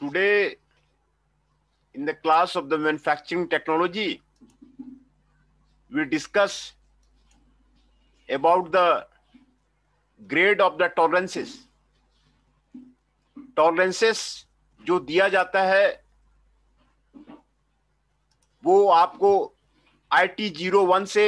today in the class of the manufacturing technology we discuss about the grade of the tolerances tolerances जो दिया जाता है वो आपको आई टी जीरो वन से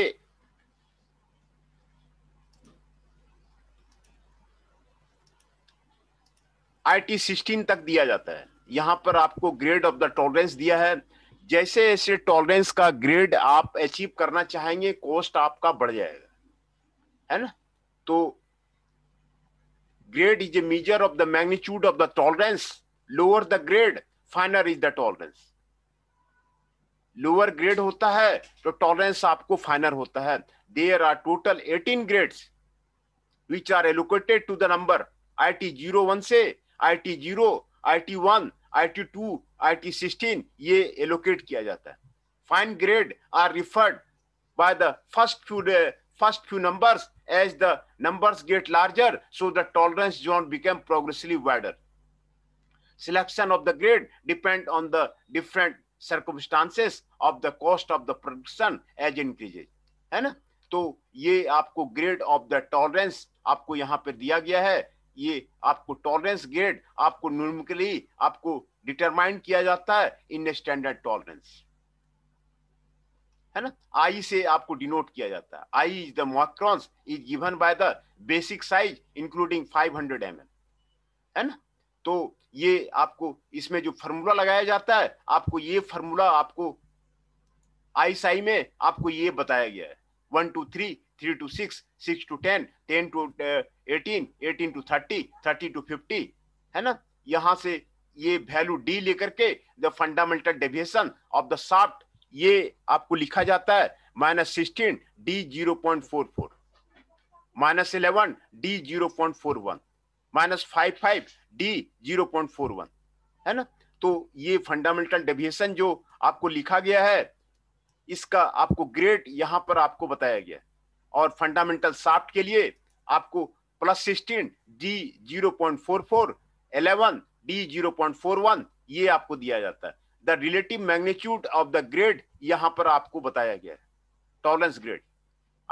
आई टी सिक्सटीन तक दिया जाता है यहाँ पर आपको ग्रेड ऑफ द टॉलरेंस दिया है जैसे जैसे टॉलरेंस का ग्रेड आप अचीव करना चाहेंगे कॉस्ट आपका बढ़ जाएगा है ना तो grade is a measure of the magnitude of the tolerance lower the grade finer is the tolerance lower grade होता है तो टॉलरेंस आपको फाइनर होता है there are total 18 grades which are allocated to the number I T zero one से I T zero I T one I T two I T sixteen ये allocate किया जाता है fine grade are referred by the first few first few numbers as the numbers get larger so the tolerance zone become progressively wider selection of the grade depend on the different circumstances of the cost of the production as increases है ना तो ये आपको grade of the tolerance आपको यहाँ पे दिया गया है ये आपको टॉलरेंस ग्रेड आपको न्यूमिकली आपको डिटरमाइन किया जाता है इन स्टैंडर्ड टॉलरेंस है ना आई से आपको डिनोट किया जाता है I is the microns is given by the basic size including 500 hundred M है ना तो ये आपको इसमें जो फॉर्मूला लगाया जाता है आपको ये फॉर्मूला आपको आई साई में आपको ये बताया गया है one two three 3 to 6 6 to 10 10 to uh, 18 18 to 30 30 to 50 है ना यहां से ये वैल्यू डी लेकर के the fundamental deviation of the shaft ये आपको लिखा जाता है minus sixteen D zero point four four minus eleven D zero point four one minus five five D zero point four one है ना तो ये फंडामेंटल डेविएशन जो आपको लिखा गया है इसका आपको ग्रेड यहां पर आपको बताया गया है और फंडामेंटल साफ्ट के लिए आपको plus sixteen D zero point four four eleven D zero point four one ये आपको दिया जाता है the relative magnitude of the grade यहाँ पर आपको बताया गया है tolerance grade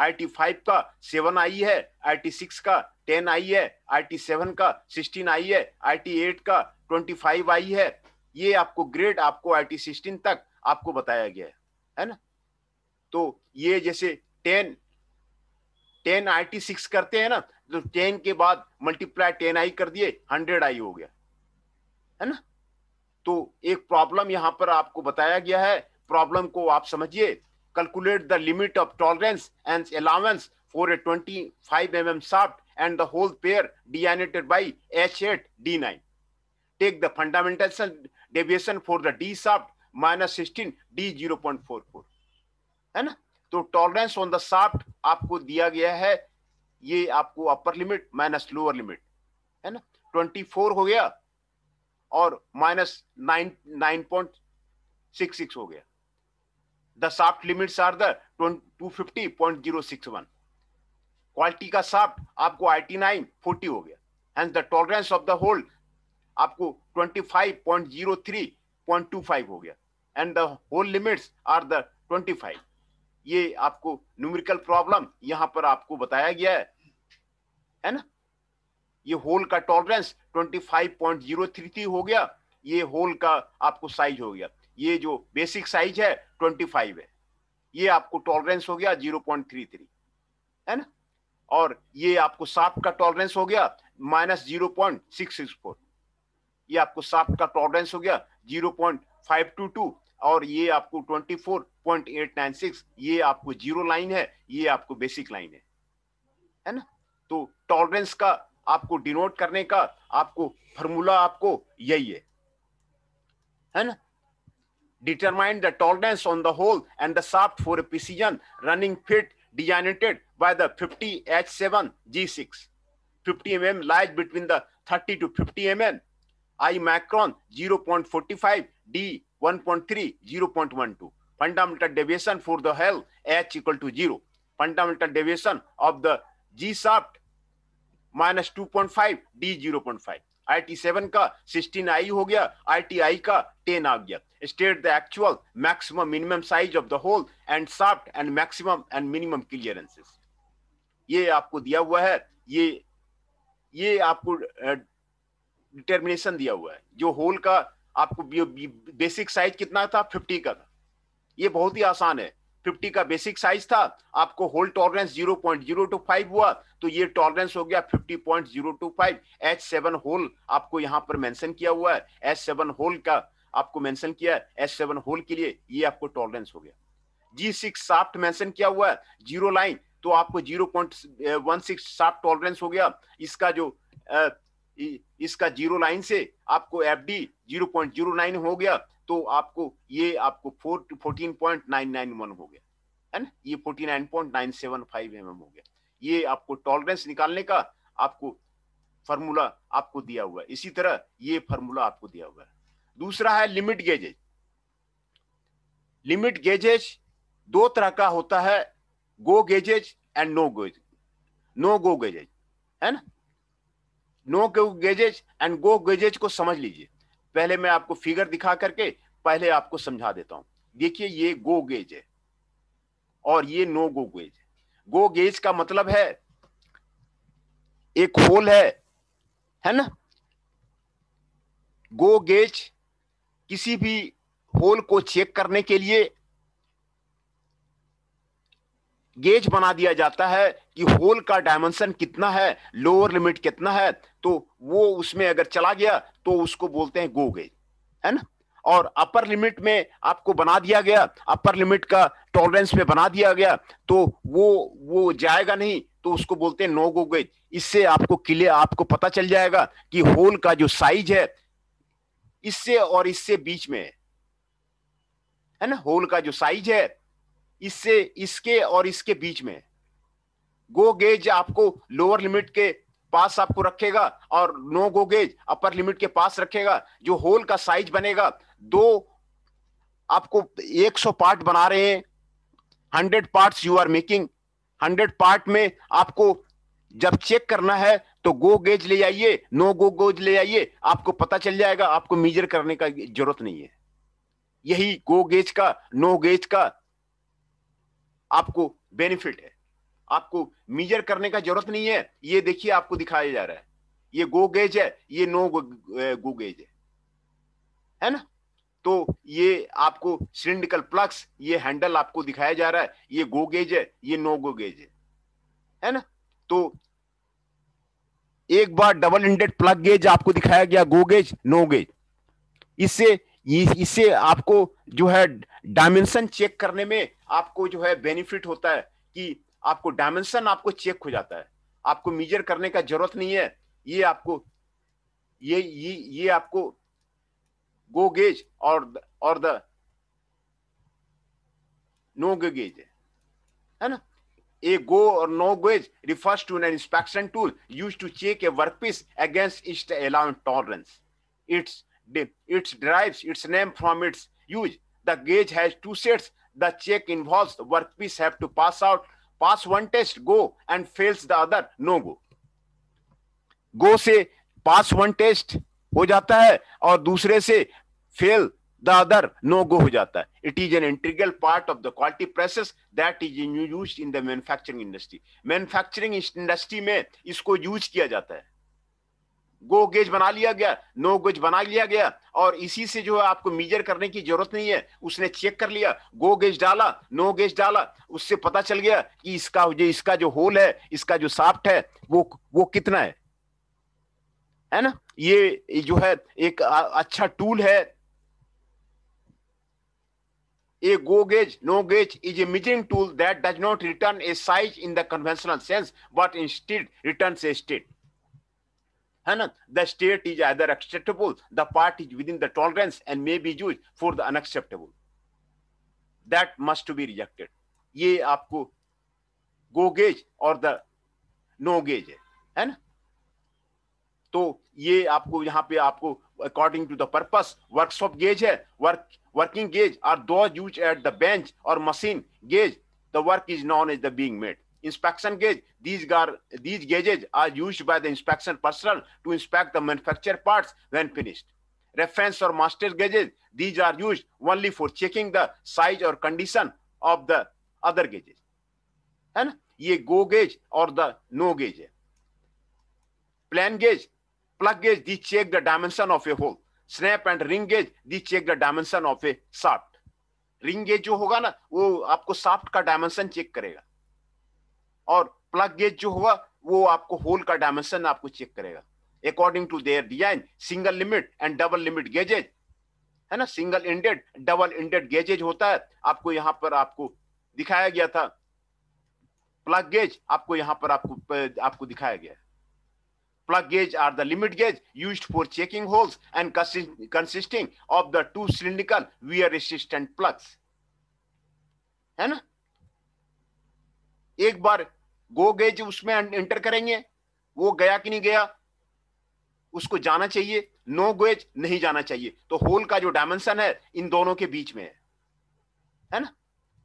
I T five का सेवन आई है आई टी सिक्स का टेन आई है आई टी सेवन का सिक्सटीन आई है आई टी एट का ट्वेंटी फाइव आई है ये आपको ग्रेड आपको आई टी सिक्सटीन तक आपको बताया गया है है ना तो ये जैसे ten ten I T six करते हैं ना तो टेन के बाद मल्टीप्लाई टेन आई कर दिए हंड्रेड आई हो गया है ना तो एक प्रॉब्लम यहां पर आपको बताया गया है प्रॉब्लम को आप समझिए calculate the limit of tolerance and allowance for a 25 mm by H eight D nine take the fundamental deviation for the D deviation minus sixteen D zero point four four है ना तो tolerance on the soft आपको दिया गया है ये आपको upper limit minus lower limit है ना ट्वेंटी फोर हो गया और minus nine nine point six six हो गया the shaft limits are the two fifty point zero six one quality का साफ्ट आपको आई नाइन फोर्टी हो गया and the tolerance of the hole आपको twenty five point zero three point two five हो गया and the hole limits are the twenty five ये आपको numerical problem यहां पर आपको बताया गया है है ना ये होल का टॉलरेंस 25.033 हो गया ये होल का आपको साइज हो गया ये जो बेसिक साइज है 25 है ये आपको टॉलरेंस हो गया 0.33 है ना और ये आपको साफ का टॉलरेंस हो गया minus zero point six six four ये आपको साफ का टॉलरेंस हो गया zero point five two two और ये आपको 24.896 ये आपको जीरो लाइन है ये आपको बेसिक लाइन है है ना तो टॉलरेंस का आपको डिनोट करने का आपको फॉर्मूला आपको यही है है ना determine the tolerance on the hole and the shaft for precision running fit designated by the fifty H seven G six fifty M M lies between the thirty two fifty M M I micron zero point forty five D 1.3, 0.12. Fundamental deviation for the hull H equal to 0. Fundamental deviation of the G shaft minus two point five D zero point five I T seven का sixteen I हो गया I T I का ten आ गया state the actual maximum minimum size of the hole and shaft and maximum and minimum clearances ये आपको दिया हुआ है ये ये आपको डिटर्मिनेशन दिया हुआ है जो होल का आपको बेसिक साइज कितना था फिफ्टी का था ये बहुत ही आसान है फिफ्टी का बेसिक साइज था आपको hole tolerance zero point zero two five हुआ तो ये टॉलरेंस हो गया fifty point zero two five H seven hole आपको यहाँ पर मेंशन किया हुआ है एच सेवन होल का आपको मेंशन किया है एच सेवन होल के लिए ये आपको टॉलरेंस हो गया जी सिक्स साफ्ट मेंशन किया हुआ है जीरो लाइन तो आपको zero point one six shaft tolerance हो गया इसका जो इसका जीरो लाइन से आपको F D zero point zero nine हो गया तो आपको ये आपको four fourteen point nine nine one हो गया है ना ये forty nine point nine seven five M M हो गया ये आपको टॉलरेंस निकालने का आपको फार्मूला आपको दिया हुआ है इसी तरह ये फार्मूला आपको दिया हुआ है दूसरा है लिमिट गेजेज लिमिट गेजेज दो तरह का होता है go gauges and no gauge no go gauges है ना no go gauges and go gauges को समझ लीजिए पहले मैं आपको फिगर दिखा करके पहले आपको समझा देता हूं देखिए ये गो गेज है और ये no go gauge go gauge का मतलब है एक होल है है ना गो गेज किसी भी होल को चेक करने के लिए गेज बना दिया जाता है कि होल का डायमेंशन कितना है लोअर लिमिट कितना है तो वो उसमें अगर चला गया तो उसको बोलते हैं गो गेज है ना और अपर लिमिट में आपको बना दिया गया अपर लिमिट का टॉलरेंस में बना दिया गया तो वो वो जाएगा नहीं तो उसको बोलते हैं नो गो गेज इससे आपको क्लियर आपको पता चल जाएगा कि होल का जो साइज है इससे और इससे बीच में है ना होल का जो साइज है इससे इसके और इसके बीच में गो गेज आपको लोअर लिमिट के पास आपको रखेगा और no go gauge upper limit के पास रखेगा जो होल का साइज बनेगा दो आपको 100 पार्ट बना रहे हैं 100 parts you are making 100 part में आपको जब चेक करना है तो गो गेज ले जाइए नो गो गेज ले जाइए आपको पता चल जाएगा आपको मेजर करने का जरूरत नहीं है यही गो गेज का नो गेज का आपको बेनिफिट है आपको मीजर करने का जरूरत नहीं है ये देखिए आपको दिखाया जा रहा है ये गो गेज है ये नो गो गेज है है ना तो ये आपको सिलिंड्रिकल प्लक्स ये हैंडल आपको दिखाया जा रहा है ये गो गेज है ये नो गो गेज है है ना तो एक बार डबल इंडेड प्लग गेज आपको दिखाया गया गो गेज नो गेज इससे इससे आपको जो है डायमेंशन चेक करने में आपको जो है बेनिफिट होता है कि आपको डायमेंशन आपको चेक हो जाता है आपको मेजर करने का जरूरत नहीं है ये आपको ये ये ये आपको गो गेज और द, और द नो गो गेज है है ना A go or no gauge refers to an inspection tool used to check a workpiece against its allowance tolerance its It derives its name from its use. The gauge has two sets. The check involves the workpiece have to pass out, pass one test, go, and fails the other, no go. Go से pass one test हो जाता है और दूसरे से fail the other no go हो जाता है. It is an integral part of the quality process that is used in the manufacturing industry. Manufacturing industry में इसको use किया जाता है. गो गेज बना लिया गया नो गेज बना लिया गया और इसी से जो है आपको मीजर करने की जरूरत नहीं है उसने चेक कर लिया गो गेज डाला नो गेज डाला उससे पता चल गया कि इसका जो इसका जो होल है इसका जो साफ्ट है वो वो कितना है है ना ये जो है एक अच्छा टूल है go gauge no gauge is a a tool that does not return a size in the conventional sense but instead return a state The state is either acceptable, the part is within the tolerance and may be used for the unacceptable. That must to be rejected. ये आपको go gauge और the no gauge है है ना तो ये आपको यहाँ पे आपको according to the purpose workshop gauge है work working gauge are those used at the bench और machine gauge the work is non as the being made Inspection gauge. These, gar, these gauges are used by the inspection personnel to inspect the manufactured parts when finished. Reference or master gauges. These are used only for checking the size or condition of the other gauges. and ye go gauge or the no gauge plan gauge plug gauge plug check the dimension of a hole snap and ring gauge ring check the dimension of a shaft ring gauge jo hoga na wo aapko shaft ka dimension check karega और plug gauge जो हुआ वो आपको whole का dimension आपको check करेगा according to their design single limit and double limit gauges है ना single ended double ended gauges होता है आपको यहाँ पर आपको दिखाया गया था प्लग गेज आपको यहाँ पर आपको आपको दिखाया गया plug gauge are the limit gauge use for checking holes and consisting of the two two wear resistant plugs है ना एक बार गो गेज उसमें एंटर करेंगे वो गया कि नहीं गया उसको जाना चाहिए नो गोएज नहीं जाना चाहिए तो होल का जो डायमेंशन है इन दोनों के बीच में है है ना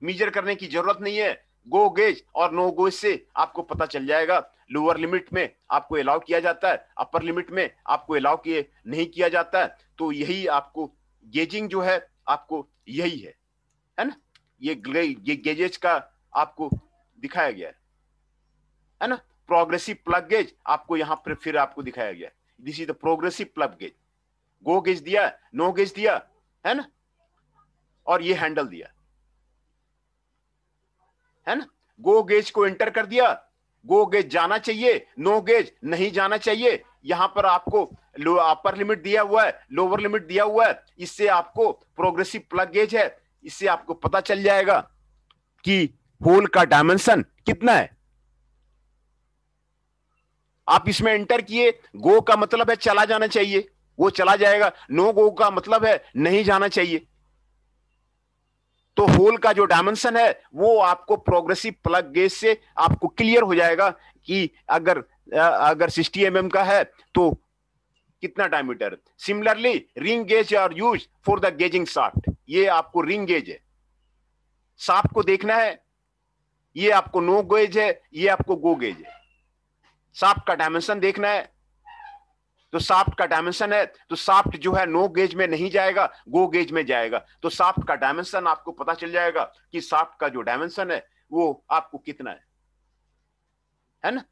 मीजर करने की जरूरत नहीं है गो गेज और नो गोज से आपको पता चल जाएगा लोअर लिमिट में आपको अलाउ किया जाता है अपर लिमिट में आपको अलाउ किए नहीं किया जाता है तो यही आपको गेजिंग जो है आपको यही है है ना ये, ये गेजेज का आपको दिखाया गया है है ना प्रोग्रेसिव प्लग गेज आपको यहां पर फिर आपको दिखाया गया this is the progressive plug gauge go gauge दिया नो गेज दिया है ना और ये हैंडल दिया है ना गो गेज को एंटर कर दिया गो गेज जाना चाहिए नो गेज नहीं जाना चाहिए यहां पर आपको अपर लिमिट दिया हुआ है लोअर लिमिट दिया हुआ है इससे आपको प्रोग्रेसिव प्लग गेज है इससे आपको पता चल जाएगा कि होल का डायमेंशन कितना है आप इसमें एंटर किए गो का मतलब है चला जाना चाहिए वो चला जाएगा नो गो का मतलब है नहीं जाना चाहिए तो होल का जो डायमेंशन है वो आपको प्रोग्रेसिव प्लग गेज से आपको क्लियर हो जाएगा कि अगर अगर सिक्सटी एम mm का है तो कितना diameter similarly ring gauge are use for the gauging shaft ये आपको रिंग गेज है साफ को देखना है ये आपको नो गेज है ये आपको गो गेज है साफ्ट का डायमेंशन देखना है तो साफ्ट का डायमेंशन है तो साफ्ट जो है नो गेज में नहीं जाएगा गो गेज में जाएगा तो साफ्ट का डायमेंशन आपको पता चल जाएगा कि साफ्ट का जो डायमेंशन है वो आपको कितना है है ना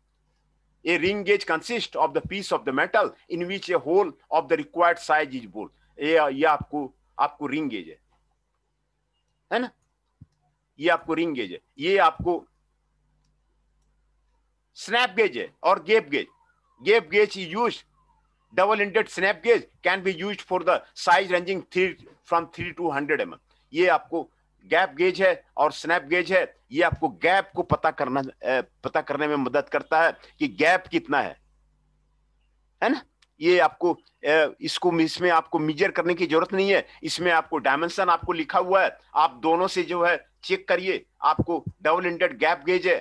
a ring gauge consist of the piece of the metal in which a hole of the required size is bore ये आपको आपको रिंग गेज है है ना ये आपको रिंग गेज है ये आपको snap gauge or gap gauge. Gap gauge is used. Double-ended snap gauge can be used for the size ranging three, from 3 to 100 mm. ये आपको गैप गेज है और स्नैप गेज है ये आपको गैप को पता करना पता करने में मदद करता है कि गैप कितना है है ना ये आपको इसको इसमें आपको मेजर करने की जरूरत नहीं है इसमें आपको डायमेंशन आपको लिखा हुआ है आप दोनों से जो है चेक करिए आपको डबल इंडेड गैप गेज है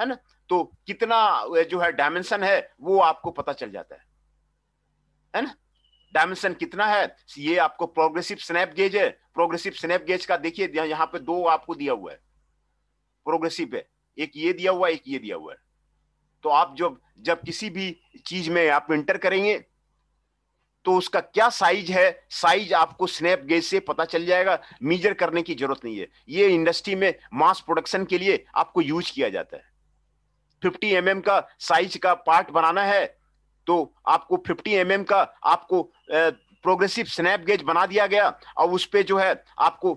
है ना तो कितना जो है डायमेंशन है वो आपको पता चल जाता है है ना डायमेंशन कितना है ये आपको प्रोग्रेसिव स्नैप गेज है प्रोग्रेसिव स्नैप गेज का देखिए यहाँ पे दो आपको दिया हुआ है प्रोग्रेसिव है एक ये दिया हुआ है एक ये दिया हुआ है तो आप जब जब किसी भी चीज में आप इंटर करेंगे तो उसका क्या साइज है साइज आपको स्नैप गेज से पता चल जाएगा मीजर करने की जरूरत नहीं है ये इंडस्ट्री में मास प्रोडक्शन के लिए आपको यूज किया जाता है फिफ्टी एम mm का साइज का पार्ट बनाना है तो आपको फिफ्टी एम mm का आपको प्रोग्रेसिव स्नैप गेज बना दिया गया और उस पर जो है आपको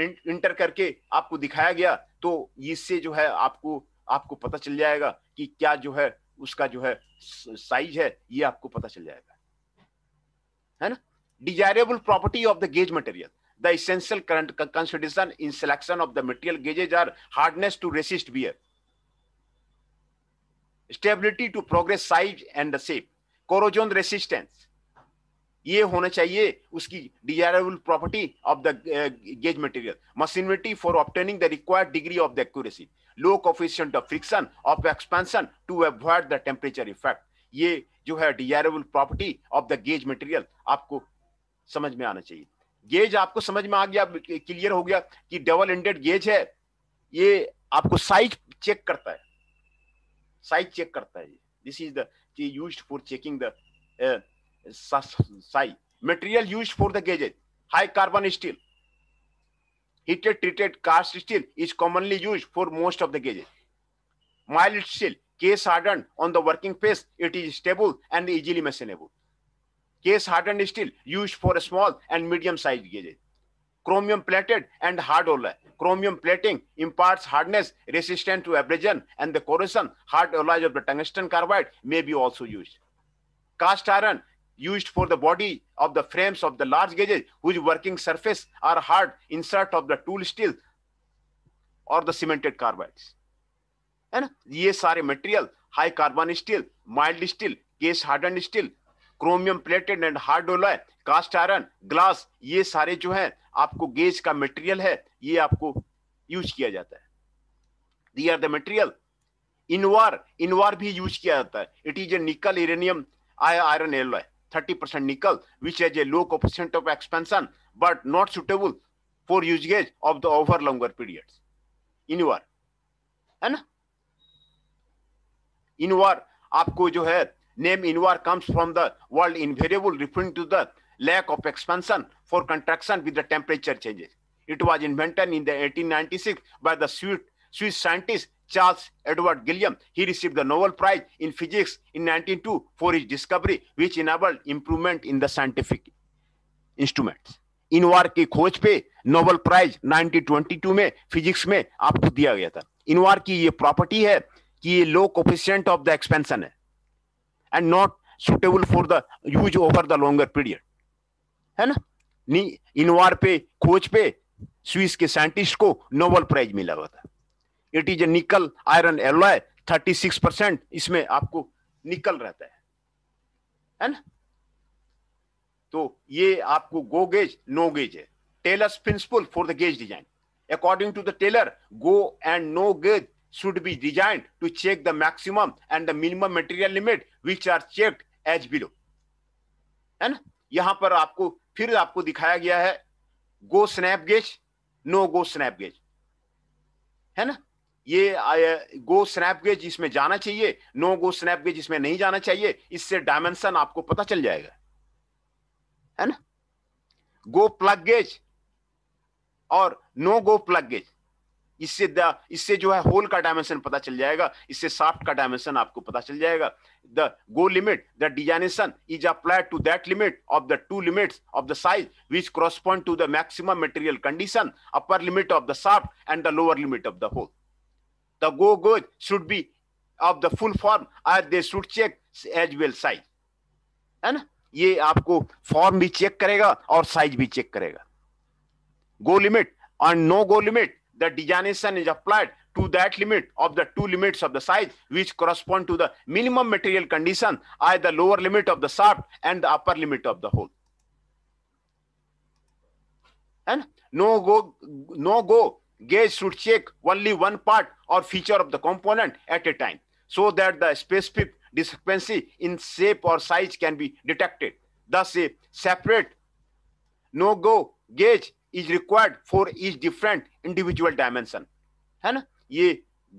इंटर करके आपको दिखाया गया तो इससे जो है आपको आपको पता चल जाएगा कि क्या जो है उसका जो है साइज है ये आपको पता चल जाएगा है ना desirable property of the gauge material essential current consideration in selection of the material gauges are hardness to resist wear stability to progress size and the shape corrosion resistance ये होना चाहिए उसकी desirable property of the gauge material machinability for obtaining the required degree of the accuracy low coefficient of friction of expansion to avoid the temperature effect ये जो है desirable property of the gauge material आपको समझ में आना चाहिए gauge आपको समझ में आ गया क्लियर हो गया कि डबल एंडेड गेज है ये आपको साइज चेक करता है साइज चेक करता है this is the used for checking the size material used for the gadget high carbon steel heated treated cast steel is commonly used for most of the gadget mild steel case harden on the working face it is stable and easily machinable case hardened steel used for small and medium size gadget chromium plated and hard alloy. Chromium plating imparts hardness resistant to abrasion and the corrosion. Hard alloys of the tungsten carbide may be also used. Cast iron used for the body of the frames of the large gauges whose working surface are hard insert of the tool steel or the cemented carbides. And ये सारे material high carbon steel, mild steel, case hardened steel, chromium plated and hard alloy, cast iron, glass ये सारे जो हैं आपको gauge का material है ये आपको यूज किया जाता है the are the material invar invar भी यूज किया जाता है it is a nickel uranium iron alloy thirty percent nickel which as a low coefficient of expansion but not suitable for यूजगेज of the over longer period invar है ना invar आपको जो है name invar comes from the world invariable referring to the lack of expansion for contraction with the temperature changes. It was invented in the 1896 by the Swiss, Swiss scientist Charles Edward Gilliam. He received the Nobel Prize in Physics in 1902 for his discovery, which enabled improvement in the scientific instruments. Invar की खोज पे Nobel prize 1922 में physics में आपको दिया गया था इन वार की ये प्रॉपर्टी है कि ये low coefficient of the expansion है and not suitable for the use over the longer period है ना नी इनवार पे खोज पे स्विस के साइंटिस्ट को नोबल प्राइज मिला हुआ था it is a nickel iron alloy six percent इसमें आपको निकल रहता है है ना तो ये आपको गो गेज नो गेज है Taylor's principle for the gauge design according to the Taylor go and no gauge should be design to check the maximum and the minimum material limit which are check as below है ना यहां पर आपको फिर आपको दिखाया गया है go snap gauge no go snap gauge है ना ये गो स्नैप गेज इसमें जाना चाहिए नो गो स्नैप गेज इसमें नहीं जाना चाहिए इससे डायमेंशन आपको पता चल जाएगा है ना गो प्लग गेज और नो गो प्लग गेज इससे इससे जो है होल का डायमेंशन पता चल जाएगा इससे साफ्ट का डायमेंशन आपको पता चल जाएगा the go limit the designation is applied to that limit of the two limits of the size which correspond to the maximum material condition upper limit of the shaft and the lower limit of the hole the go goes should be of the full form are they should check as well size है ना ये आपको form भी check करेगा और size भी check करेगा go limit and no go limit the degeneration is applied to that limit of the two limits of the size which correspond to the minimum material condition i the lower limit of the shaft and the upper limit of the hole and no go no go gauge should check only one part or feature of the component at a time so that the specific discrepancy in shape or size can be detected thus a separate no go gauge is required for is different individual dimension है ना ये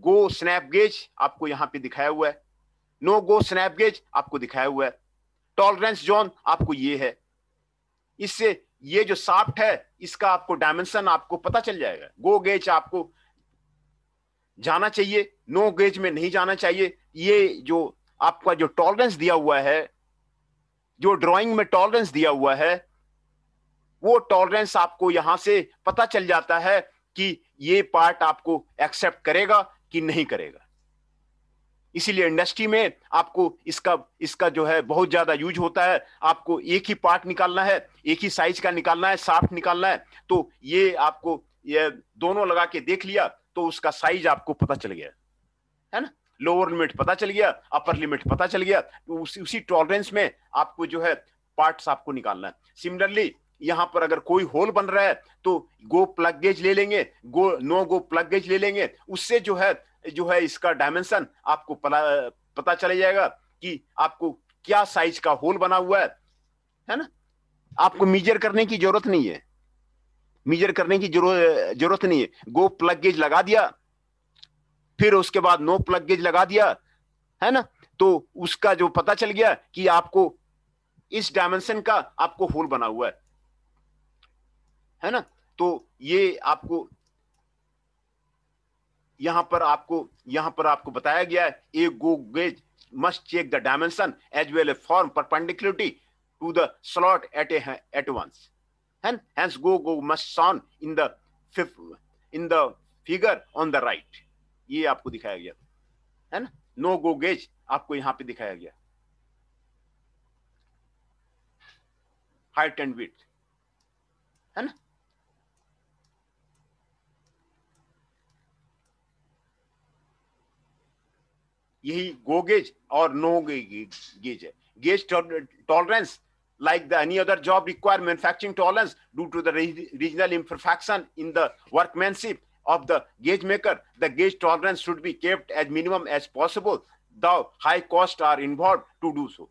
गो snap gauge आपको यहां पे दिखाया हुआ है no go snap gauge आपको दिखाया हुआ है टॉलरेंस जोन आपको ये है इससे ये जो साफ्ट है इसका आपको डायमेंशन आपको पता चल जाएगा गो गेज आपको जाना चाहिए नो गेज में नहीं जाना चाहिए ये जो आपका जो टॉलरेंस दिया हुआ है जो ड्राइंग में टॉलरेंस दिया हुआ है वो टॉलरेंस आपको यहां से पता चल जाता है कि ये पार्ट आपको एक्सेप्ट करेगा कि नहीं करेगा इसीलिए इंडस्ट्री में आपको इसका इसका जो है बहुत ज्यादा यूज होता है आपको एक ही पार्ट निकालना है एक ही साइज का निकालना है साफ निकालना है तो ये आपको ये दोनों लगा के देख लिया तो उसका साइज आपको पता चल गया है ना लोअर लिमिट पता चल गया अपर लिमिट पता चल गया तो उसी उसी टॉलरेंस में आपको जो है पार्ट्स आपको निकालना है सिमिलरली यहाँ पर अगर कोई होल बन रहा है तो गो प्लग गेज ले लेंगे go no go plug gauge ले लेंगे उससे जो है जो है इसका डायमेंशन आपको पता चले जाएगा कि आपको क्या साइज का होल बना हुआ है है ना आपको मीजर करने की जरूरत नहीं है मीजर करने की जरूरत नहीं है गो प्लग गेज लगा दिया फिर उसके बाद नो प्लग गेज लगा दिया है ना तो उसका जो पता चल गया कि आपको इस डायमेंशन का आपको होल बना हुआ है है ना तो ये आपको यहां पर आपको यहां पर आपको बताया गया है a go gauge must check the dimension as well a form perpendicularity to the slot at at once hence go go must shown in the fig in the figure on the right ये आपको दिखाया गया है ना no go gauge आपको यहां पे दिखाया गया हाइट एंड विथ है ना यही गो गेज और नो गेज है gauge tolerance like the any other job require manufacturing tolerance due to the re regional imperfection in the workmanship of the gauge maker the gauge tolerance should be kept as minimum as possible though high costs are involved to do so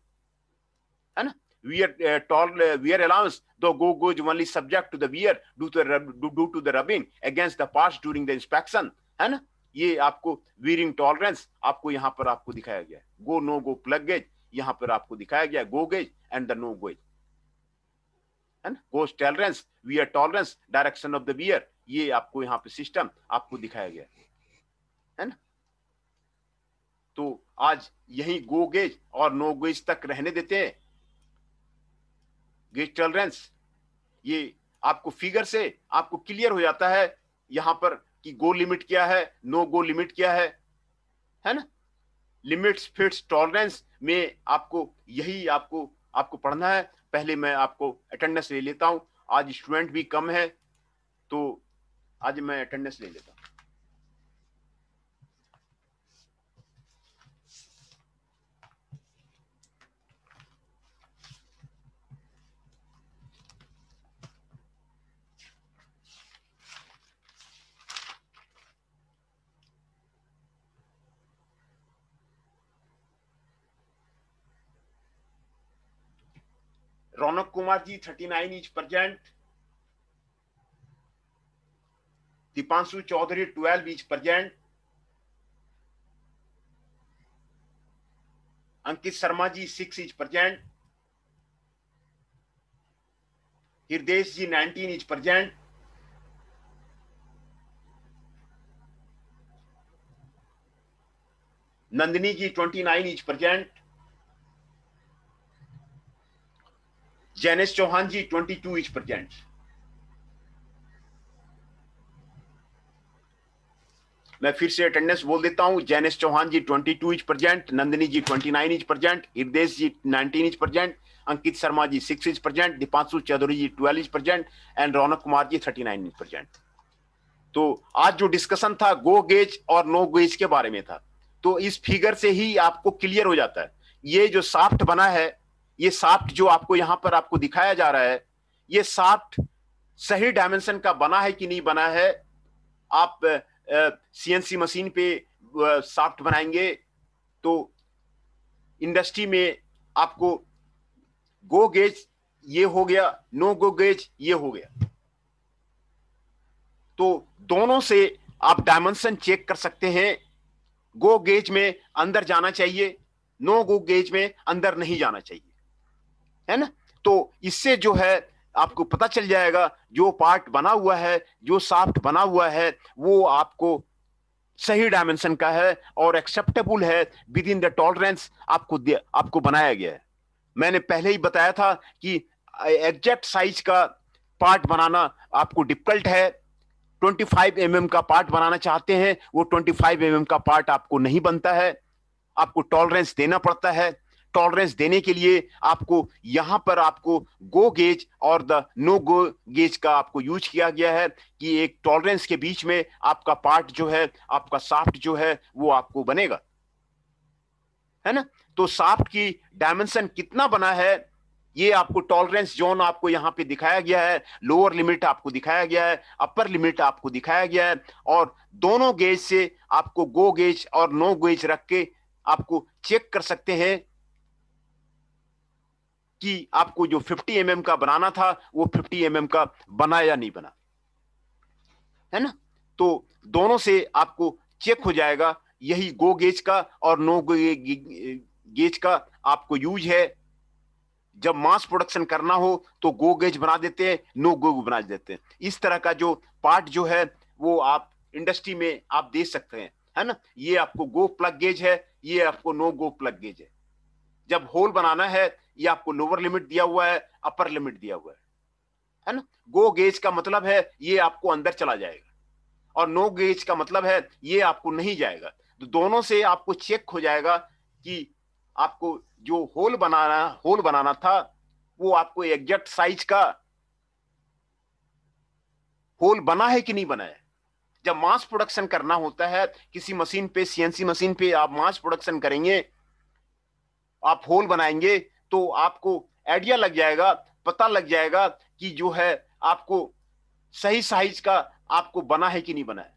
and wear uh, tall uh, wear allowance though go gauge only subject to the wear due to the, due to the rubbing against the parts during the inspection है ना ये आपको veering tolerance आपको यहाँ पर आपको दिखाया गया go no go plug gauge यहाँ पर आपको दिखाया गया go gauge and the no gauge goes tolerance wear tolerance direction of the wear ये आपको यहाँ पे सिस्टम आपको दिखाया गया है ना तो आज यही गो गेज और नो गेज तक रहने देते हैं गेज टॉलरेंस ये आपको फिगर से आपको क्लियर हो जाता है यहां पर कि गो लिमिट क्या है नो गो लिमिट क्या है है ना लिमिट्स फिट्स टॉलरेंस में आपको यही आपको आपको पढ़ना है पहले मैं आपको अटेंडेंस ले लेता हूं आज स्टूडेंट भी कम है तो आज मैं अटेंडेंस ले लेता हूं Ronak Kumarji, 39 is present. Dipanshu Chaudhary, 12 is present. Ankit Sharma ji, 6 is present. Hirdesh ji, 19 is present. Nandini ji, 29 is present. Janice Chauhanji, 22 is present. मैं फिर से अटेंडेंस बोल देता हूं Janis Chauhan ji 22 is present Nandini ji 29 is present Hirdesh ji 19 is present Ankit Sharma ji 6 is present Deepanshu Chaudhary ji 12 is present and Raunak Kumar ji 39 is present तो आज जो discussion था go gauge और no gauge के बारे में था तो इस फिगर से ही आपको क्लियर हो जाता है ये जो साफ्ट बना है ये साफ्ट जो आपको यहां पर आपको दिखाया जा रहा है ये साफ्ट सही डायमेंशन का बना है कि नहीं बना है आप सीएनसी मशीन पे साफ्ट बनाएंगे तो इंडस्ट्री में आपको गो गेज ये हो गया नो गो गेज ये हो गया तो दोनों से आप डायमेंशन चेक कर सकते हैं गो गेज में अंदर जाना चाहिए नो गो गेज में अंदर नहीं जाना चाहिए है ना तो इससे जो है आपको पता चल जाएगा जो पार्ट बना हुआ है जो साफ्ट बना हुआ है वो आपको सही डायमेंशन का है और एक्सेप्टेबल है विद इन द टॉलरेंस आपको आपको बनाया गया है मैंने पहले ही बताया था कि एग्जैक्ट साइज का पार्ट बनाना आपको डिफिकल्ट है 25 फाइव mm का पार्ट बनाना चाहते हैं वो 25 फाइव mm का पार्ट आपको नहीं बनता है आपको टॉलरेंस देना पड़ता है टॉलरेंस देने के लिए आपको यहाँ पर आपको गो गेज और द नो गो गेज का आपको यूज किया गया है कि एक टॉलरेंस के बीच में आपका पार्ट जो है आपका साफ्ट जो है वो आपको बनेगा है ना तो साफ्ट की डायमेंशन कितना बना है ये आपको टॉलरेंस जोन आपको यहाँ पे दिखाया गया है लोअर लिमिट आपको दिखाया गया है अपर लिमिट आपको दिखाया गया है और दोनों गेज से आपको गो गेज और नो गेज रख के आपको चेक कर सकते हैं कि आपको जो 50 एम mm का बनाना था वो 50 एम mm का बना या नहीं बना है ना तो दोनों से आपको चेक हो जाएगा यही गो गेज का और नो गो गेज का आपको यूज है जब मास प्रोडक्शन करना हो तो गो गेज बना देते हैं नो गो बना देते हैं इस तरह का जो पार्ट जो है वो आप इंडस्ट्री में आप दे सकते हैं है ना ये आपको गो प्लग गेज है ये आपको नो गो प्लग गेज है जब होल बनाना है ये आपको लोअर लिमिट दिया हुआ है अपर लिमिट दिया हुआ है है ना गो गेज का मतलब है ये आपको अंदर चला जाएगा और नो गेज का मतलब है ये आपको नहीं जाएगा तो दोनों से आपको चेक हो जाएगा कि आपको जो होल बनाना होल बनाना था वो आपको एग्जैक्ट साइज का होल बना है कि नहीं बना है जब मास प्रोडक्शन करना होता है किसी मशीन पे सीएनसी मशीन पे आप मास प्रोडक्शन करेंगे आप होल बनाएंगे तो आपको आइडिया लग जाएगा पता लग जाएगा कि जो है आपको सही साइज का आपको बना है कि नहीं बना है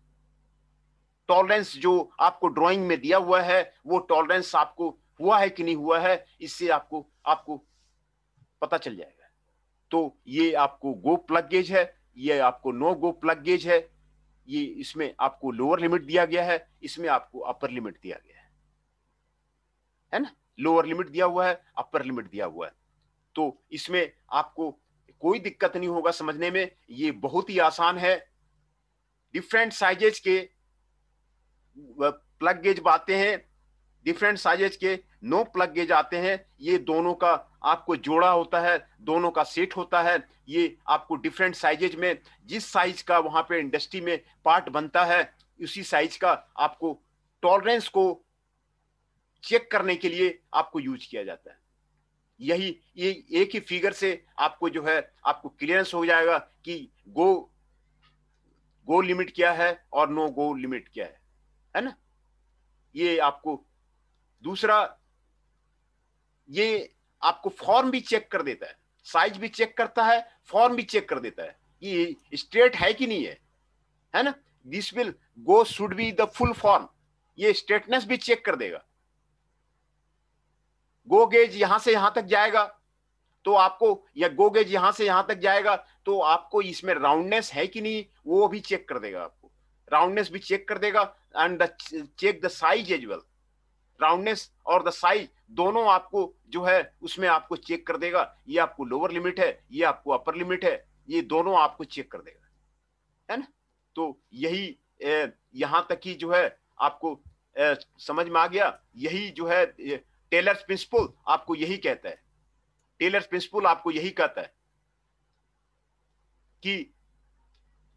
टॉलरेंस जो आपको ड्राइंग में दिया हुआ है वो टॉलरेंस आपको हुआ है कि नहीं हुआ है इससे आपको आपको पता चल जाएगा तो ये आपको गो प्लग गेज है ये आपको नो गो प्लग गेज है ये इसमें आपको लोअर लिमिट दिया गया है इसमें आपको अपर लिमिट दिया गया है है ना लोअर लिमिट दिया हुआ है अपर लिमिट दिया हुआ है तो इसमें आपको कोई दिक्कत नहीं होगा समझने में ये बहुत ही आसान है डिफरेंट साइजेज के प्लग गेज आते हैं डिफरेंट साइजेज के नो प्लग गेज आते हैं ये दोनों का आपको जोड़ा होता है दोनों का सेट होता है ये आपको डिफरेंट साइजेज में जिस साइज का वहां पे इंडस्ट्री में पार्ट बनता है उसी साइज का आपको टॉलरेंस को चेक करने के लिए आपको यूज किया जाता है यही ये एक ही फिगर से आपको जो है आपको क्लियरेंस हो जाएगा कि गो गो लिमिट क्या है और नो गो लिमिट क्या है है ना ये आपको दूसरा ये आपको फॉर्म भी चेक कर देता है साइज भी चेक करता है फॉर्म भी चेक कर देता है कि स्ट्रेट है कि नहीं है है ना this will go should be the full form ये स्ट्रेटनेस भी चेक कर देगा गो गेज यहां से यहां तक जाएगा तो आपको या गो गेज यहां से यहां तक जाएगा तो आपको इसमें राउंडनेस है कि नहीं वो भी चेक कर देगा आपको राउंडनेस भी चेक कर देगा and check the size as well roundness और द साइज दोनों आपको जो है उसमें आपको चेक कर देगा ये आपको लोअर लिमिट है ये आपको अपर लिमिट है ये दोनों आपको चेक कर देगा है ना तो यही यहां तक ही जो है आपको समझ में आ गया यही जो है टेलर्स प्रिंसिपल आपको यही कहता है टेलर्स प्रिंसिपल आपको यही कहता है कि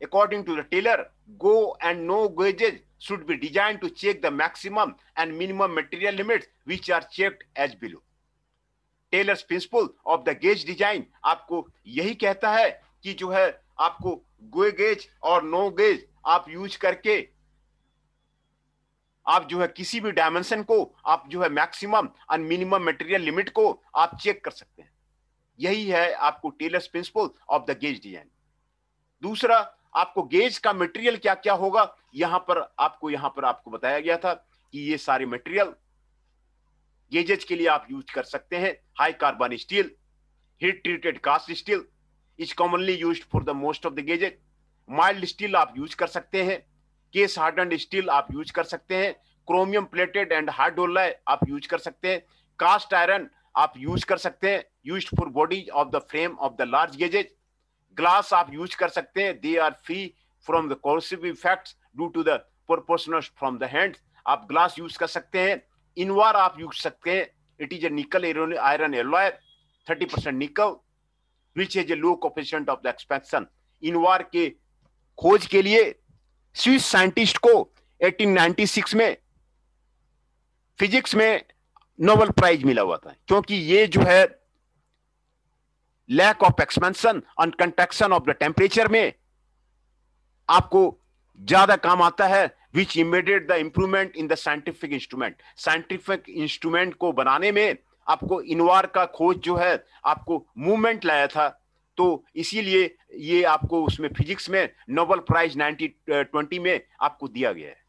according to the Taylor go and no gauges should be design to check the maximum and minimum material limits which are checked as below Taylor's principle of the gauge design आपको यही कहता है कि जो है आपको गो गेज और no gauge आप यूज करके आप जो है किसी भी डायमेंशन को आप जो है maximum and minimum material limit को आप चेक कर सकते हैं यही है आपको Taylor's principle of the gauge design दूसरा आपको गेज का मटेरियल क्या क्या होगा यहां पर आपको यहां पर आपको बताया गया था कि ये सारे मटेरियल गेजेज के लिए आप यूज कर सकते हैं high carbon steel heat treated cast steel is commonly use for the most of the gauges mild steel आप यूज कर सकते हैं केस हार्डन स्टील आप यूज कर सकते हैं क्रोमियम प्लेटेड एंड हार्ड डोला आप यूज कर सकते हैं कास्ट आयरन आप यूज कर सकते हैं use for body of the frame of the large gauges glass आप यूज कर सकते हैं they are free from the corrosive effect due to the proportional from the hand आप ग्लास यूज कर सकते हैं इनवार आप यूज सकते हैं it is a nickel iron alloy thirty percent nickel which is a low coefficient of the expansion invar के खोज के लिए स्विस साइंटिस्ट को 1896 में फिजिक्स में नोबल प्राइज मिला हुआ था क्योंकि ये जो है lack of expansion and contraction of the temperature में आपको ज्यादा काम आता है which immediate the improvement in the scientific instrument scientific instrument को बनाने में आपको इनवार का खोज जो है आपको मूवमेंट लाया था तो इसीलिए ये आपको उसमें फिजिक्स में नोबल प्राइज ट्वेंटी में आपको दिया गया है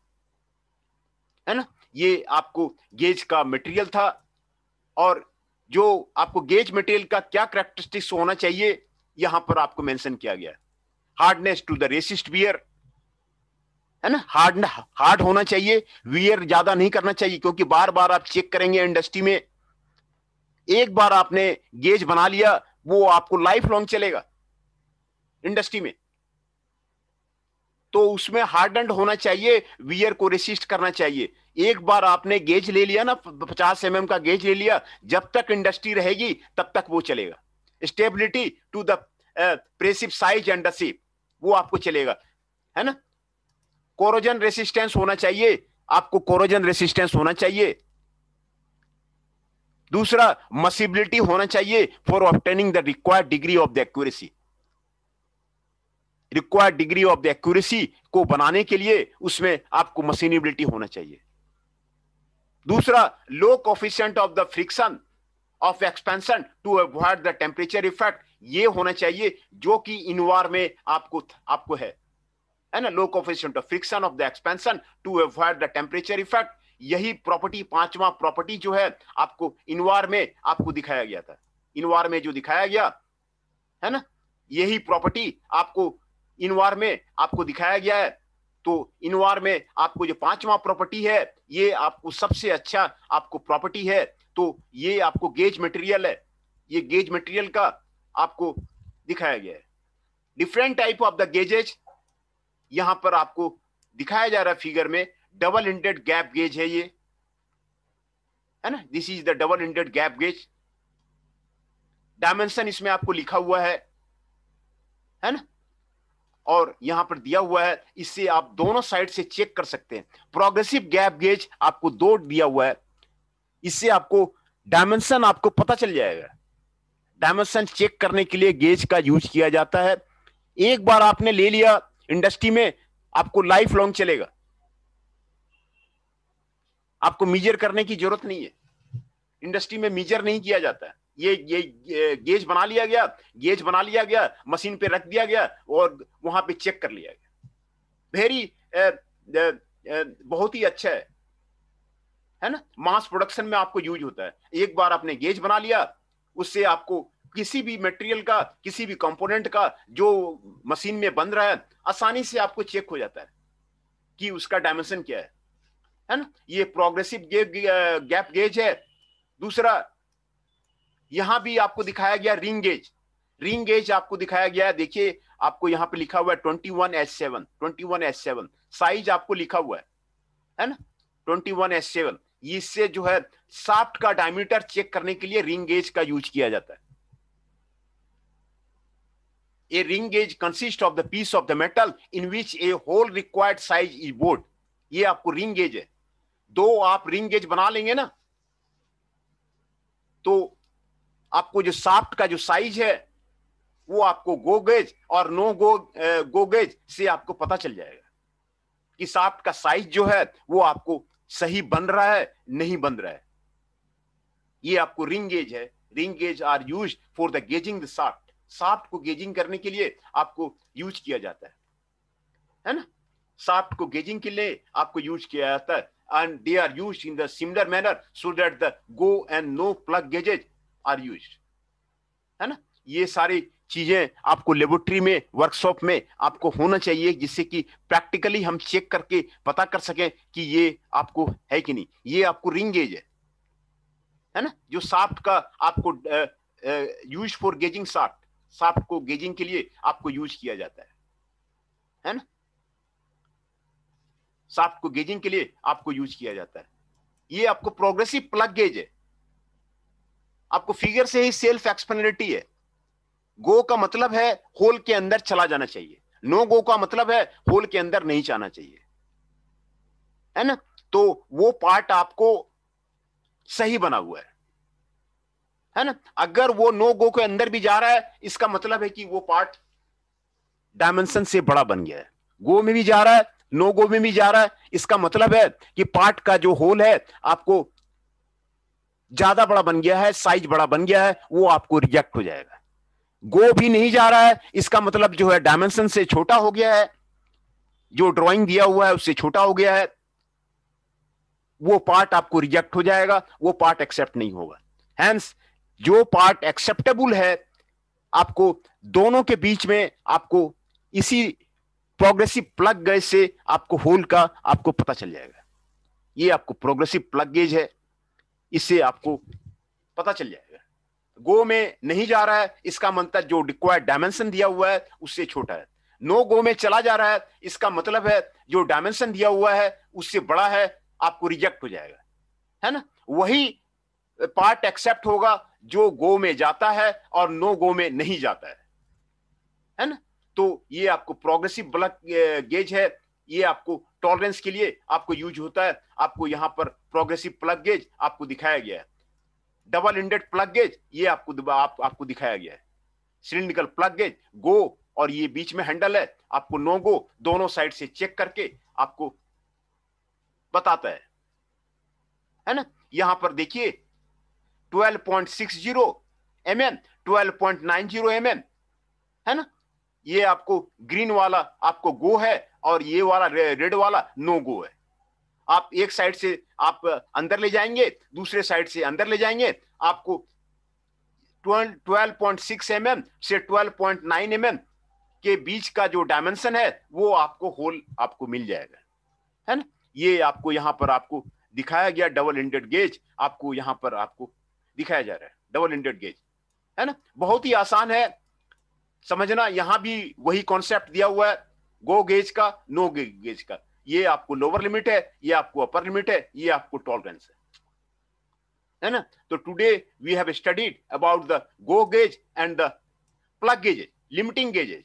है ना ये आपको गेज का मटेरियल था और जो आपको गेज मटेरियल का क्या करेक्टरिस्टिक्स होना चाहिए यहां पर आपको मेंशन किया गया hardness to the resist wear है ना हार्ड हार्ड होना चाहिए वियर ज्यादा नहीं करना चाहिए क्योंकि बार बार आप चेक करेंगे इंडस्ट्री में एक बार आपने गेज बना लिया वो आपको लाइफ लॉन्ग चलेगा इंडस्ट्री में तो उसमें हार्ड एंड होना चाहिए वियर को रेसिस्ट करना चाहिए एक बार आपने गेज ले लिया ना पचास एम mm का गेज ले लिया जब तक इंडस्ट्री रहेगी तब तक वो चलेगा stability to the precise size and the वो आपको चलेगा है ना कोरोजन रेसिस्टेंस होना चाहिए आपको कोरोजन रेसिस्टेंस होना चाहिए दूसरा मसिबिलिटी होना चाहिए for obtaining the required degree of the accuracy required degree of the accuracy को बनाने के लिए उसमें आपको मशीनिबिलिटी होना चाहिए दूसरा low coefficient of the friction of expansion to avoid the temperature effect ये होना चाहिए जो कि इनवार में आपको आपको है ना low coefficient of friction of the expansion to avoid the temperature effect यही प्रॉपर्टी पांचवा प्रॉपर्टी जो है आपको इनवार में आपको दिखाया गया था इनवार में जो दिखाया गया है ना यही प्रॉपर्टी आपको इनवार में आपको दिखाया गया है तो इनवार में आपको जो पांचवा प्रॉपर्टी है ये आपको सबसे अच्छा आपको प्रॉपर्टी है तो ये आपको गेज मटेरियल है ये गेज मटेरियल का आपको दिखाया गया है different type of the gauges यहां पर आपको दिखाया जा रहा है फिगर में डबल इंटेड गैप गेज है ये है ना this is the double ended gap gauge dimension इसमें आपको लिखा हुआ है है ना और यहां पर दिया हुआ है इससे आप दोनों साइड से चेक कर सकते हैं प्रोग्रेसिव गैप गेज आपको दो दिया हुआ है इससे आपको डायमेंशन आपको पता चल जाएगा डायमेंशन चेक करने के लिए गेज का यूज किया जाता है एक बार आपने ले लिया इंडस्ट्री में आपको लाइफ लॉन्ग चलेगा आपको मीजर करने की जरूरत नहीं है इंडस्ट्री में मीजर नहीं किया जाता है ये ये गेज बना लिया गया गेज बना लिया गया मशीन पे रख दिया गया और वहां पे चेक कर लिया गया वेरी बहुत ही अच्छा है है ना मास प्रोडक्शन में आपको यूज होता है एक बार आपने गेज बना लिया उससे आपको किसी भी मटेरियल का किसी भी कंपोनेंट का जो मशीन में बन रहा है आसानी से आपको चेक हो जाता है कि उसका डायमेंशन क्या है है ना ये प्रोग्रेसिव गैप गैप गेज है दूसरा यहां भी आपको दिखाया गया रिंग गेज रिंग गेज आपको दिखाया गया है देखिए आपको यहाँ पे लिखा हुआ है twenty one S seven twenty one S seven size आपको लिखा हुआ है है ना ट्वेंटी वन एस सेवन इससे जो है साफ्ट का डायमीटर चेक करने के लिए रिंग गेज का यूज किया जाता है a ring gauge consist of the piece of the metal in which a hole required size is bored ये आपको रिंग गेज है दो आप रिंग गेज बना लेंगे ना तो आपको जो साफ्ट का जो साइज है वो आपको गो गेज और नो गो गो गेज से आपको पता चल जाएगा कि साफ्ट का साइज जो है वो आपको सही बन रहा है नहीं बन रहा है ये आपको रिंग गेज है ring gauge are use for the gauging the shaft shaft को गेजिंग करने के लिए आपको यूज किया जाता है है ना साफ्ट को गेजिंग के लिए आपको यूज किया जाता है and they are used in the similar manner so that the go and no plug gauges are used hai na ye सारी चीजें आपको लेबोरेटरी में वर्कशॉप में आपको होना चाहिए जिससे कि प्रैक्टिकली हम चेक करके पता कर सकें कि ये आपको है कि नहीं ये आपको रिंग गेज है है ना जो साफ्ट का आपको use for gauging shaft shaft को गेजिंग के लिए आपको यूज किया जाता है है ना साफ्ट को गेजिंग के लिए आपको यूज किया जाता है ये आपको प्रोग्रेसिव प्लग गेज है आपको फिगर से ही सेल्फ एक्सप्लेनिटी है गो का मतलब है होल के अंदर चला जाना चाहिए नो गो का मतलब है होल के अंदर नहीं जाना चाहिए है ना तो वो पार्ट आपको सही बना हुआ है है ना अगर वो नो गो के अंदर भी जा रहा है इसका मतलब है कि वो पार्ट डायमेंशन से बड़ा बन गया है गो में भी जा रहा है नो गो में भी जा रहा है इसका मतलब है कि पार्ट का जो होल है आपको ज्यादा बड़ा बन गया है साइज बड़ा बन गया है वो आपको रिजेक्ट हो जाएगा गो भी नहीं जा रहा है इसका मतलब जो है डायमेंशन से छोटा हो गया है जो ड्राइंग दिया हुआ है उससे छोटा हो गया है वो पार्ट आपको रिजेक्ट हो जाएगा वो पार्ट एक्सेप्ट नहीं होगा हैंस जो पार्ट एक्सेप्टेबल है आपको दोनों के बीच में आपको इसी प्रोग्रेसिव प्लग गेज से आपको होल का आपको पता चल जाएगा ये आपको प्रोग्रेसिव प्लग गेज है इससे आपको पता चल जाएगा गो में नहीं जा रहा है इसका मतलब जो रिक्वायर्ड डायमेंशन दिया हुआ है उससे छोटा है नो गो में चला जा रहा है इसका मतलब है जो डायमेंशन दिया हुआ है उससे बड़ा है आपको रिजेक्ट हो जाएगा है ना वही पार्ट एक्सेप्ट होगा जो गो में जाता है और नो गो में नहीं जाता है है ना तो ये आपको प्रोग्रेसिव ब्लड गेज है ये आपको टॉलरेंस के लिए आपको यूज होता है आपको यहाँ पर प्रोग्रेसिव प्लग गेज आपको दिखाया गया है डबल इंडेड प्लग गेज ये आपको आप, आपको दिखाया गया है सिलिंड्रिकल प्लग गेज गो और ये बीच में हैंडल है आपको नो गो दोनों साइड से चेक करके आपको बताता है है ना यहां पर देखिए 12.60 point six zero twelve point nine zero M M है ना ये आपको ग्रीन वाला आपको गो है और ये वाला रे, रेड वाला नो गो है आप एक साइड से आप अंदर ले जाएंगे दूसरे साइड से अंदर ले जाएंगे आपको 12.6 एमएम से 12.9 एमएम के बीच का जो डायमेंशन है वो आपको होल आपको मिल जाएगा है ना ये आपको यहाँ पर आपको दिखाया गया डबल इंडेड गेज आपको यहाँ पर आपको दिखाया जा रहा है डबल इंडेड गेज है ना बहुत ही आसान है समझना यहां भी वही कॉन्सेप्ट दिया हुआ है गो गेज का नो गेज का ये आपको लोअर लिमिट है ये आपको अपर लिमिट है ये आपको टॉलरेंस है है ना तो today we have studied about the go gauge and the plug gauges limiting gauges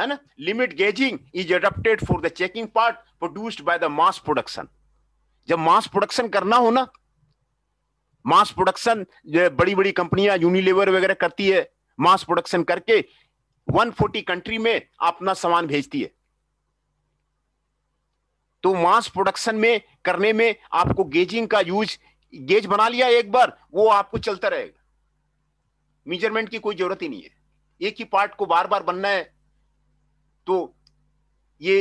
है ना limit gauging is adapted for the checking part produced by the mass production जब मास प्रोडक्शन करना हो ना मास प्रोडक्शन बड़ी बड़ी कंपनियां Unilever वगैरह करती है मास प्रोडक्शन करके 140 कंट्री में अपना सामान भेजती है तो मास प्रोडक्शन में करने में आपको गेजिंग का यूज गेज बना लिया एक बार वो आपको चलता रहेगा मेजरमेंट की कोई जरूरत ही नहीं है एक ही पार्ट को बार बार बनना है तो ये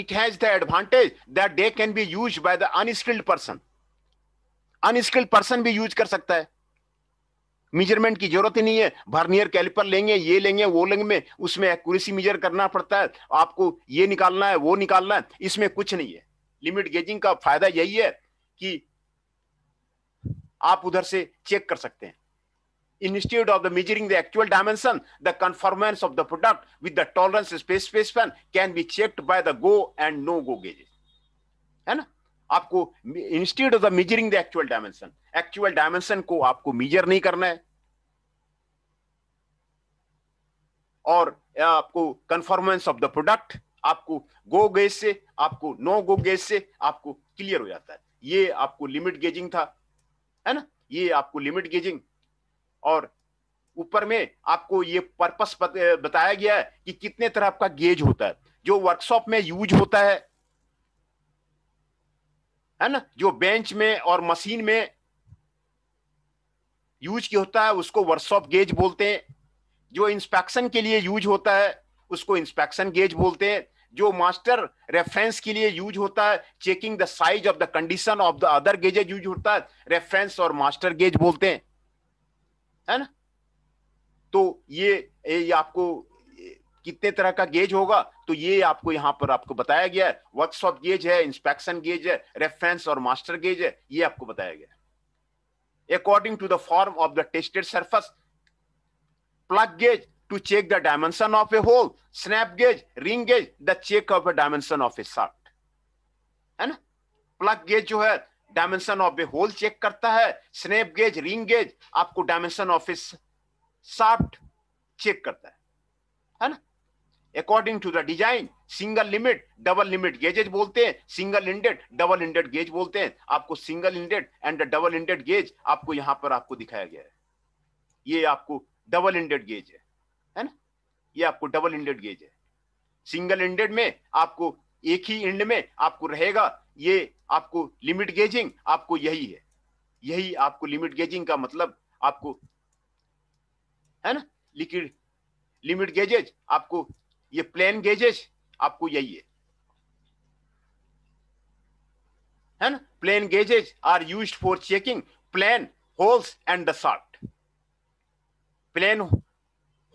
it has the advantage that they can be used by the unskilled person unskilled person भी यूज कर सकता है मीजरमेंट की जरूरत ही नहीं है भर्नियर कैलिपर लेंगे ये लेंगे वो लेंगे में उसमें एक्यूरेसी मीजर करना पड़ता है आपको ये निकालना है वो निकालना है इसमें कुछ नहीं है लिमिट गेजिंग का फायदा यही है कि आप उधर से चेक कर सकते हैं institute of the measuring the actual dimension the conformance of the product with the tolerance space space can be checked by the go and no go gauges है ना आपको institute of the measuring the actual dimension actual dimension को आपको major नहीं करना है और आपको कंफॉर्मेंस ऑफ द प्रोडक्ट आपको गो गेज से आपको नो गो गेज से आपको क्लियर हो जाता है ये आपको लिमिट गेजिंग था है ना ये आपको लिमिट गेजिंग और ऊपर में आपको ये पर्पस बताया गया है कि कितने तरह आपका गेज होता है जो वर्कशॉप में यूज होता है है ना जो बेंच में और मशीन में यूज की होता है उसको वर्कशॉप गेज बोलते हैं जो इंस्पेक्शन के लिए यूज होता है उसको इंस्पेक्शन गेज बोलते हैं जो मास्टर रेफरेंस के लिए यूज होता है checking the size of the condition of the other gauges use होता है रेफरेंस और मास्टर गेज बोलते हैं है ना तो ये, ये आपको कितने तरह का गेज होगा तो ये आपको यहाँ पर आपको बताया गया है वर्कशॉप गेज है इंस्पेक्शन गेज है रेफरेंस और मास्टर गेज है ये आपको बताया गया है according to the form of the tested surface plug gauge to check the dimension of a hole snap gauge ring gauge the check of a dimension of a shaft है ना plug gauge जो है dimension of a hole check करता है snap gauge ring gauge आपको dimension of a shaft check करता है है ना according to the design single limit double limit gauges बोलते हैं single ended double ended gauge बोलते हैं आपको single ended and double ended gauge आपको यहां पर आपको दिखाया गया है ये आपको डबल इंडेड गेज है है ना ये आपको डबल इंडेड गेज है सिंगल इंडेड में आपको एक ही इंड में आपको रहेगा ये आपको लिमिट गेजिंग आपको यही है यही आपको लिमिट गेजिंग का मतलब आपको है ना लिक्विड लिमिट गेजेज आपको ये प्लेन गेजेस आपको यही है है ना plain gauges are used for checking plain holes and the shaft plain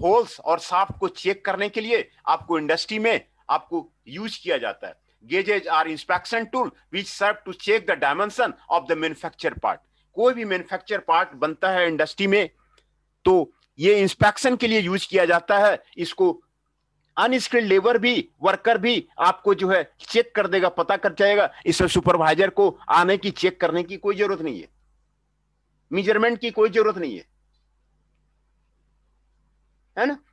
holes और साफ्ट को चेक करने के लिए आपको इंडस्ट्री में आपको यूज किया जाता है gauges are inspection tool which serve to check the dimension of the manufacture part कोई भी मैन्युफैक्चर पार्ट बनता है इंडस्ट्री में तो ये इंस्पेक्शन के लिए यूज किया जाता है इसको अनस्किल्ड लेबर भी वर्कर भी आपको जो है चेक कर देगा पता कर जाएगा इसमें सुपरवाइजर को आने की चेक करने की कोई जरूरत नहीं है मेजरमेंट की कोई जरूरत नहीं है है ना